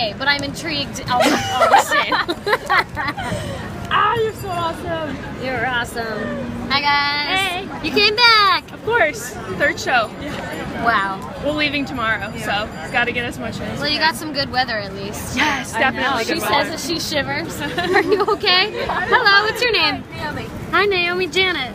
okay, but I'm intrigued. I'll, i. Ah, you're so awesome. You're awesome. Hi guys. Hey. You came back. Of course. Third show. Wow. We're leaving tomorrow, so got to get as much as Well, you got some good weather at least. Yes, definitely She says that she shivers. Are you okay? Hello, what's your name? Naomi. Hi, Naomi Janet.